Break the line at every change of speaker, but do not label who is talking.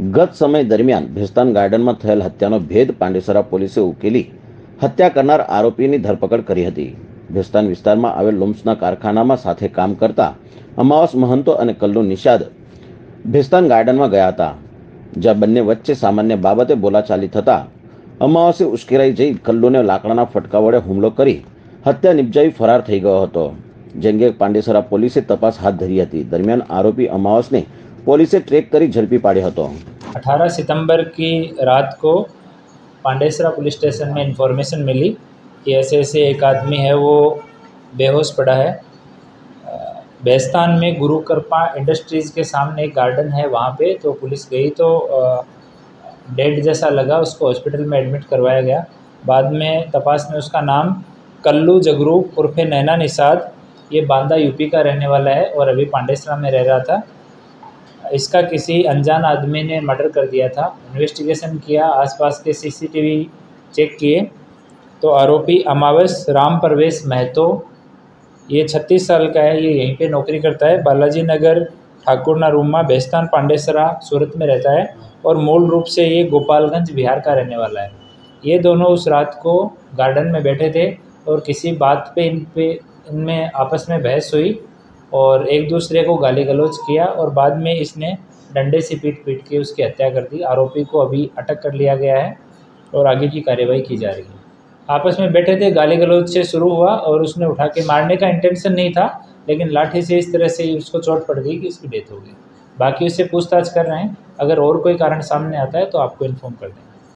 ગત સમય દરમિયાન ભેસ્તાન ગાર્ડનમાં થયેલ હત્યાનો ભેદ પાંડેસરા પોલીસે ઉકેલી હત્યા કરનાર આરોપીની ધરપકડ કરી હતી. ભેસ્તાન વિસ્તારમાં આવેલ લુમ્સના કારખાનામાં સાથે કામ કરતા અમાવસ મહંતો અને કલ્લુ નિષાદ ભેસ્તાન ગાર્ડનમાં ગયા હતા. જ્યાં બંને વચ્ચે સામાન્ય બાબતે બોલાચાલી થતા અમાવાસે ઉશ્કેરાઈ જઈ કલ્લુને લાકડાના ફટકા વડે હુમલો કરી હત્યા નિપજાવી ફરાર થઈ ગયો હતો. જેંગે પાંડેસરા પોલીસે તપાસ હાથ ધરી હતી દરમિયાન આરોપી અમાવસને પોલીસે ટ્રેક કરી ઝડપી પાડ્યો હતો
18 सितंबर की रात को पांडेसरा पुलिस स्टेशन में इंफॉर्मेशन मिली कि ऐसे ऐसे एक आदमी है वो बेहोश पड़ा है अ, बेस्तान में गुरु कृपा इंडस्ट्रीज़ के सामने एक गार्डन है वहाँ पे तो पुलिस गई तो डेड जैसा लगा उसको हॉस्पिटल में एडमिट करवाया गया बाद में तपास में उसका नाम कल्लू जगरू उर्फे नैना निषाद ये बांदा यूपी का रहने वाला है और अभी पांडेसरा में रह रहा था। इसका किसी अनजान आदमी ने मर्डर कर दिया था। इन्वेस्टिगेशन किया, आसपास के सीसीटीवी चेक किए। तो आरोपी अमावस राम परवेश महतो, ये 36 साल का है, ये यहीं पे नौकरी करता है। बालाजी नगर ठाकुरना रूमा बेस्तान, पांडेसरा, सूरत में रहता है और मूल रूप से ये गोपालगंज, बिहार का रहने वाला है। ये दोनों उस रात को गार्डन में बैठे थे और किसी बात पे इन पे इनमें आपस में बहस हुई और एक दूसरे को गाली गलौज किया और बाद में इसने डंडे से पीट पीट के उसकी हत्या कर दी। आरोपी को अभी अटक कर लिया गया है और आगे की कार्यवाही की जा रही है। आपस में बैठे थे गाली गलौज से शुरू हुआ और उसने उठा के मारने का इंटेंशन नहीं था, लेकिन लाठी से इस तरह से उसको चोट पड़ गई कि उसकी डेथ हो गई। बाकी उससे पूछताछ कर रहे हैं। अगर और कोई कारण सामने आता है तो आपको इन्फॉर्म कर देंगे